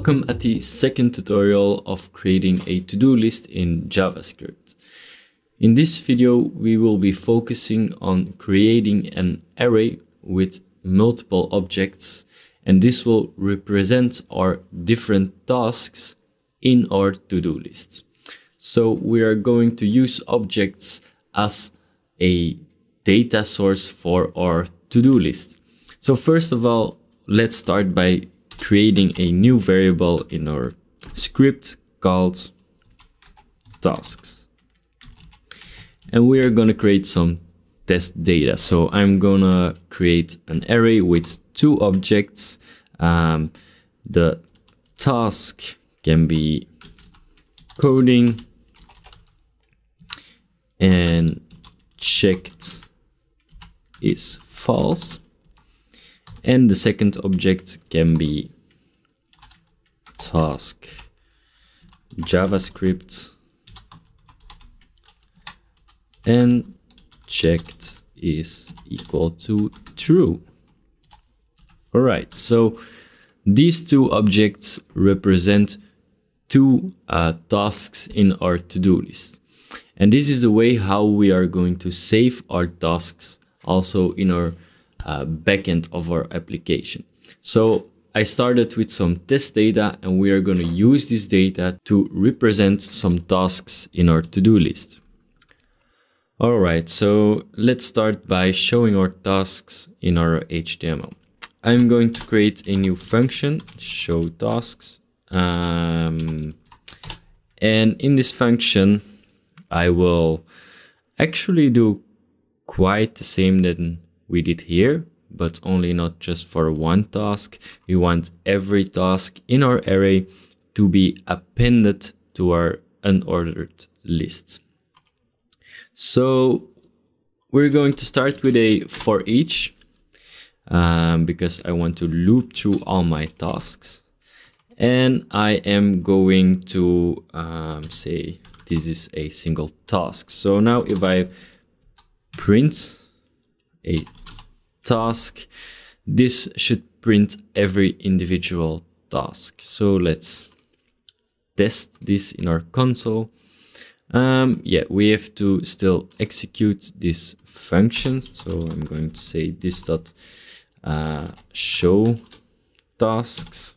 Welcome at the second tutorial of creating a to-do list in JavaScript. In this video, we will be focusing on creating an array with multiple objects, and this will represent our different tasks in our to-do list. So we are going to use objects as a data source for our to-do list. So first of all, let's start by creating a new variable in our script called tasks. And we are going to create some test data. So I'm going to create an array with two objects. Um, the task can be coding and checked is false and the second object can be task. Javascript and checked is equal to true. All right so these two objects represent two uh, tasks in our to-do list. And this is the way how we are going to save our tasks also in our uh, backend of our application. So I started with some test data and we are going to use this data to represent some tasks in our to-do list. All right, so let's start by showing our tasks in our HTML. I'm going to create a new function, show tasks. Um, and in this function, I will actually do quite the same than we did here, but only not just for one task. We want every task in our array to be appended to our unordered list. So we're going to start with a for each um, because I want to loop through all my tasks. And I am going to um, say this is a single task. So now if I print a task, this should print every individual task. So let's test this in our console. Um, yeah, we have to still execute this function. So I'm going to say this dot uh, show tasks.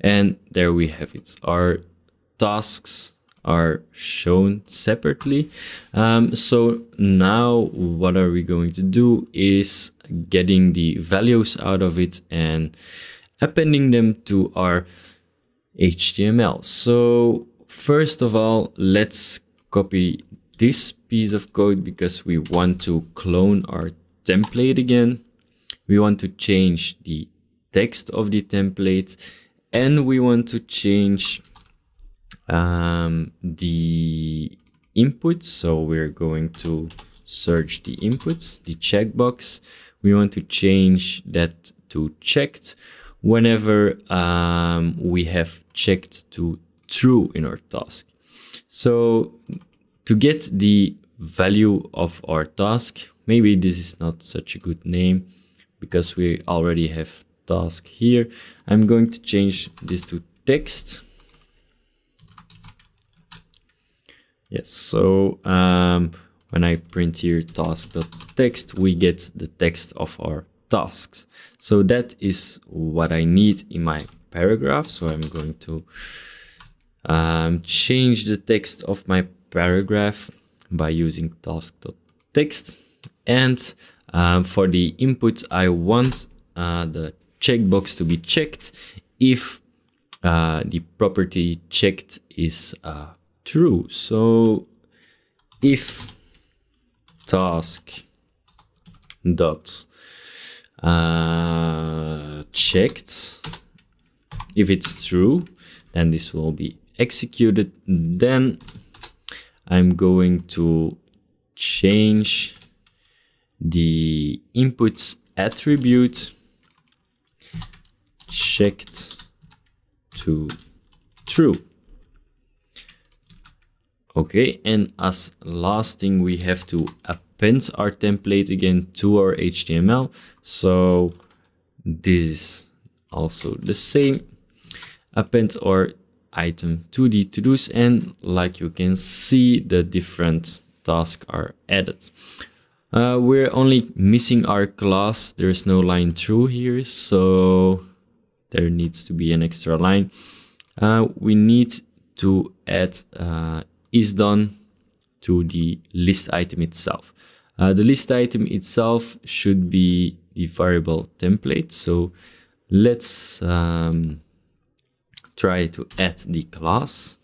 And there we have it. Our tasks are shown separately. Um, so now what are we going to do is getting the values out of it and appending them to our HTML. So first of all, let's copy this piece of code because we want to clone our template again. We want to change the text of the template and we want to change um, the inputs. So we're going to search the inputs, the checkbox. We want to change that to checked whenever um, we have checked to true in our task. So to get the value of our task, maybe this is not such a good name because we already have task here. I'm going to change this to text Yes, so um, when I print here task.text, we get the text of our tasks. So that is what I need in my paragraph. So I'm going to um, change the text of my paragraph by using task.text. And um, for the input, I want uh, the checkbox to be checked if uh, the property checked is uh, true. So if task dot uh, checked, if it's true, then this will be executed. Then I'm going to change the inputs attribute checked to true. Okay, and as last thing, we have to append our template again to our HTML. So this is also the same. Append our item to the to-dos and like you can see the different tasks are added. Uh, we're only missing our class. There's no line through here, so there needs to be an extra line. Uh, we need to add uh, is done to the list item itself. Uh, the list item itself should be the variable template. So let's um, try to add the class.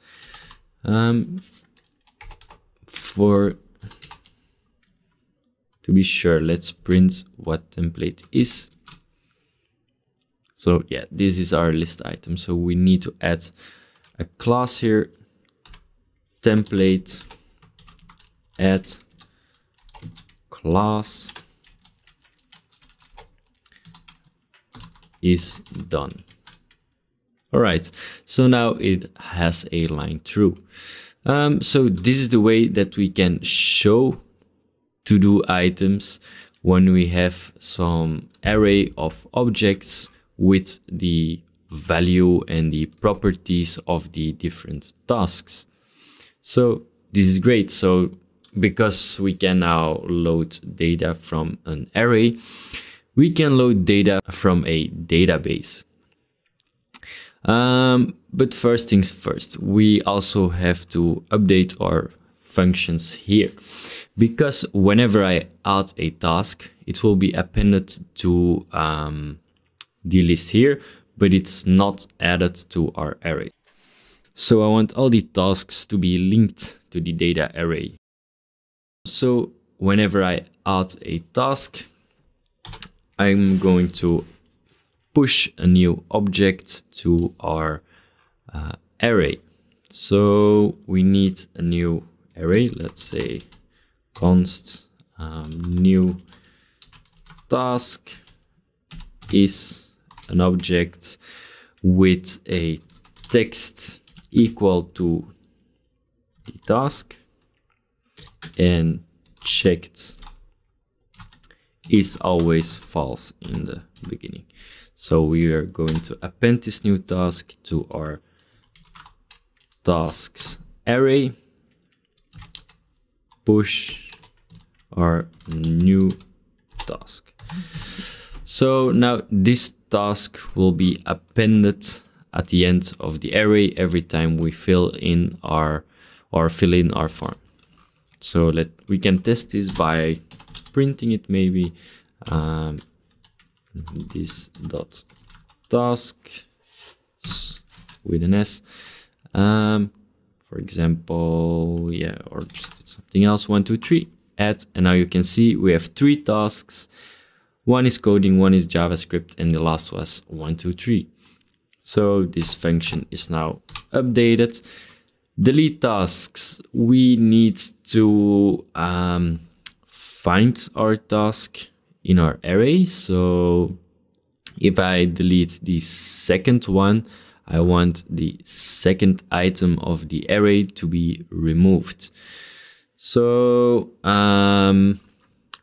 Um, for to be sure, let's print what template is. So yeah, this is our list item. So we need to add a class here, template, add class is done. All right, so now it has a line through. Um, so this is the way that we can show to-do items when we have some array of objects with the value and the properties of the different tasks. So this is great. So because we can now load data from an array, we can load data from a database. Um, but first things first, we also have to update our functions here because whenever I add a task, it will be appended to um, the list here, but it's not added to our array. So I want all the tasks to be linked to the data array. So whenever I add a task, I'm going to push a new object to our uh, array. So we need a new array, let's say const um, new task is an object with a text equal to the task and checked is always false in the beginning. So we are going to append this new task to our tasks array, push our new task. So now this task will be appended at the end of the array every time we fill in our or fill in our form. So let we can test this by printing it maybe um, this dot task with an s. Um, for example yeah or just something else. One two three add. And now you can see we have three tasks. One is coding one is javascript and the last was one two three so this function is now updated. Delete tasks. We need to um, find our task in our array. So if i delete the second one i want the second item of the array to be removed. So um,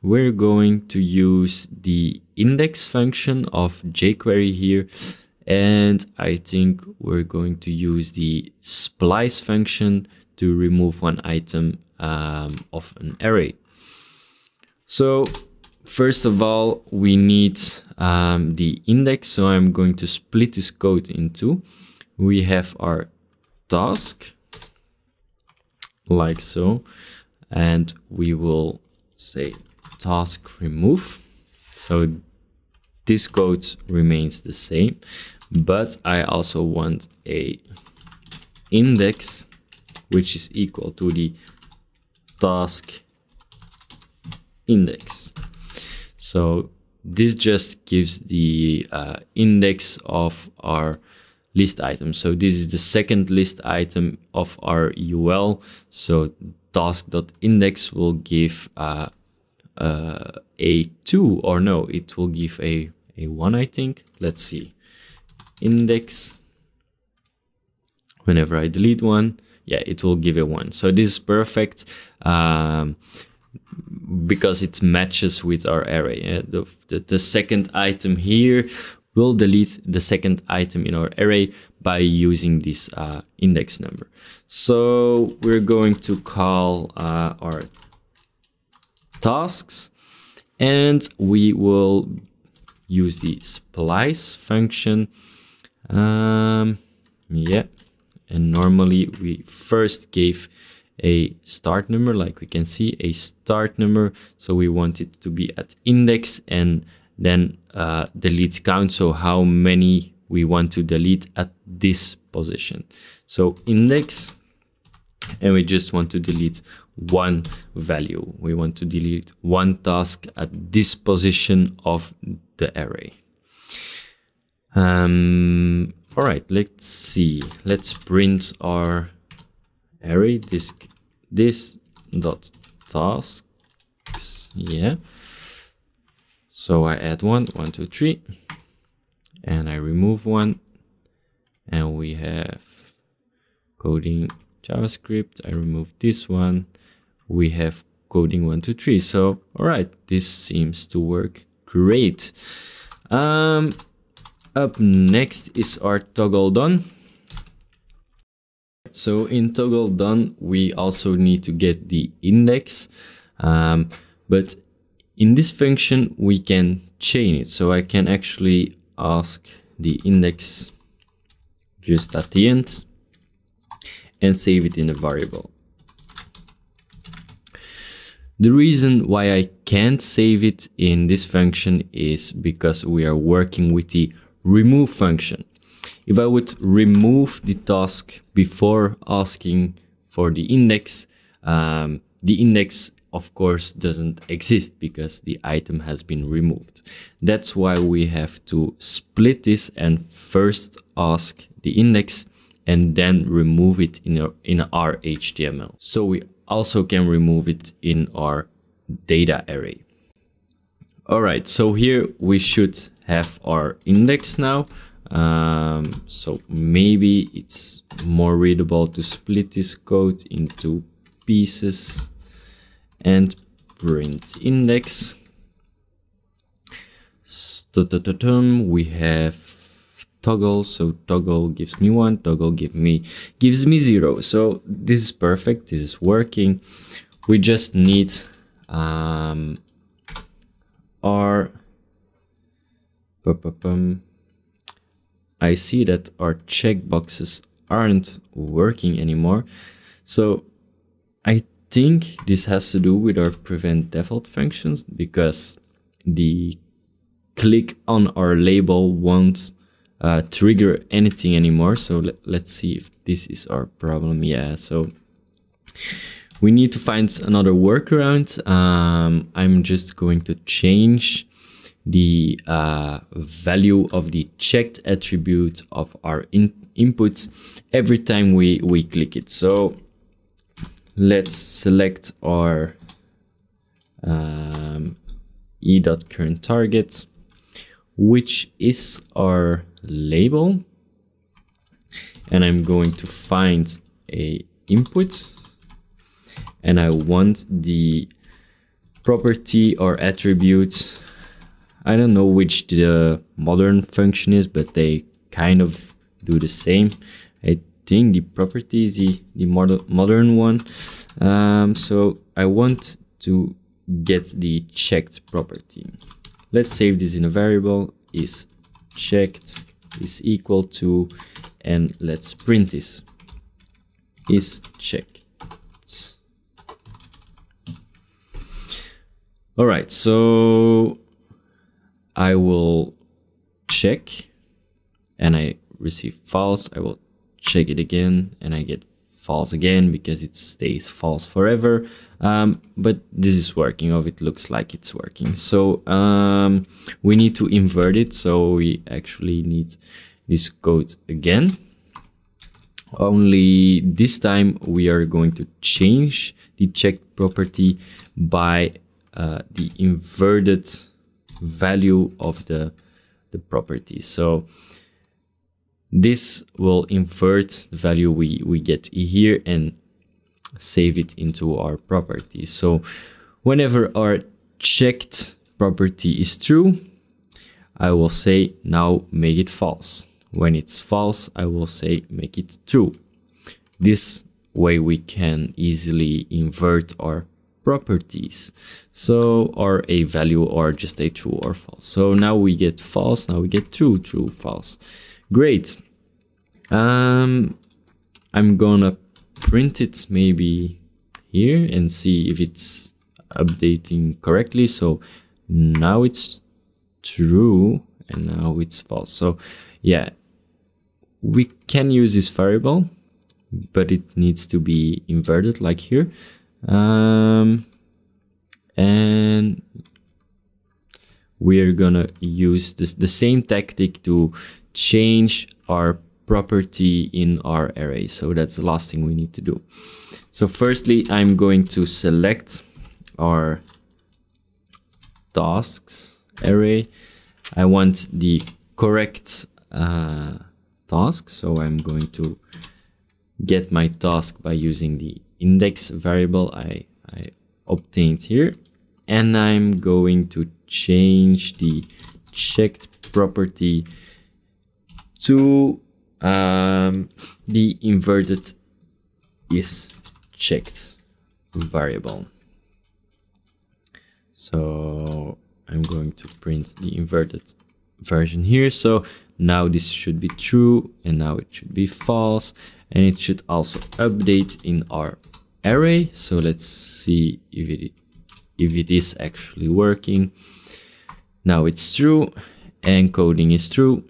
we're going to use the index function of jQuery here and I think we're going to use the splice function to remove one item um, of an array. So first of all, we need um, the index. So I'm going to split this code in two. We have our task like so, and we will say task remove. So this code remains the same, but I also want a index which is equal to the task index. So this just gives the uh, index of our list item. So this is the second list item of our UL. So task.index will give uh, uh, a 2 or no, it will give a, a 1, I think. Let's see. Index. Whenever I delete one, yeah, it will give a 1. So this is perfect um, because it matches with our array. Yeah? The, the, the second item here will delete the second item in our array by using this uh, index number. So we're going to call uh, our tasks and we will use the splice function. Um, yeah, and normally we first gave a start number like we can see a start number. So we want it to be at index and then uh, delete count. So how many we want to delete at this position. So index and we just want to delete one value. We want to delete one task at this position of the array um all right let's see. Let's print our array. This this dot tasks yeah. So i add one one two three and i remove one and we have coding javascript. I remove this one. We have coding one two three. So all right this seems to work great. Um up next is our toggle done so in toggle done, we also need to get the index. Um, but in this function, we can chain it. So I can actually ask the index just at the end and save it in a variable. The reason why I can't save it in this function is because we are working with the remove function. If I would remove the task before asking for the index, um, the index of course doesn't exist because the item has been removed. That's why we have to split this and first ask the index and then remove it in our, in our HTML. So we also can remove it in our data array. All right, so here we should have our index now. Um, so maybe it's more readable to split this code into pieces and print index. We have toggle, so toggle gives me one, toggle give me gives me zero. So this is perfect. This is working. We just need um, our I see that our checkboxes aren't working anymore. So I think this has to do with our prevent default functions because the click on our label won't uh, trigger anything anymore. So let, let's see if this is our problem. Yeah, so we need to find another workaround. Um, I'm just going to change the uh, value of the checked attribute of our in inputs every time we, we click it. So let's select our um, e.current target, which is our label. And I'm going to find a input and I want the property or attribute I don't know which the modern function is, but they kind of do the same. I think the property is the, the modern one. Um, so I want to get the checked property. Let's save this in a variable is checked is equal to, and let's print this, is checked. All right, so I will check and I receive false. I will check it again and I get false again because it stays false forever. Um, but this is working or it looks like it's working. So um, we need to invert it. So we actually need this code again. Only this time we are going to change the checked property by uh, the inverted value of the, the property. So this will invert the value we, we get here and save it into our property. So whenever our checked property is true, I will say now make it false. When it's false, I will say make it true. This way we can easily invert our properties. So, or a value or just a true or false. So now we get false, now we get true, true, false. Great. Um, I'm gonna print it maybe here and see if it's updating correctly. So now it's true and now it's false. So yeah, we can use this variable, but it needs to be inverted like here. Um, and we're gonna use this, the same tactic to change our property in our array. So that's the last thing we need to do. So firstly, I'm going to select our tasks array. I want the correct uh, task. So I'm going to get my task by using the index variable I, I obtained here. And I'm going to change the checked property to um, the inverted is checked variable. So I'm going to print the inverted version here. So now this should be true and now it should be false and it should also update in our array. So let's see if it, if it is actually working. Now it's true and coding is true.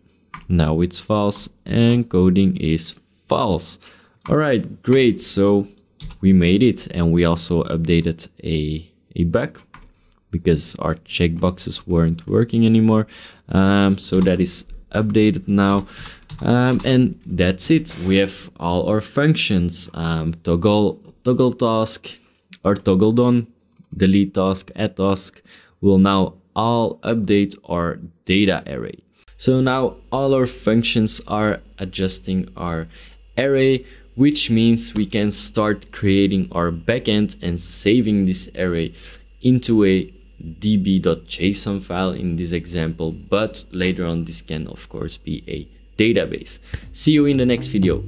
Now it's false and coding is false. All right, great. So we made it and we also updated a, a bug because our checkboxes weren't working anymore. Um, so that is updated now. Um, and that's it. We have all our functions, um, toggle, toggle task, or toggle done, delete task, add task will now all update our data array. So now all our functions are adjusting our array, which means we can start creating our backend and saving this array into a db.json file in this example, but later on this can of course be a database. See you in the next video.